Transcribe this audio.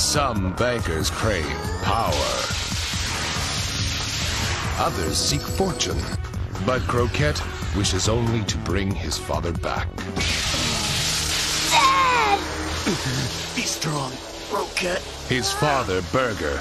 Some bankers crave power. Others seek fortune. But Croquette wishes only to bring his father back. Dad! Be strong, Croquette. His father, Burger,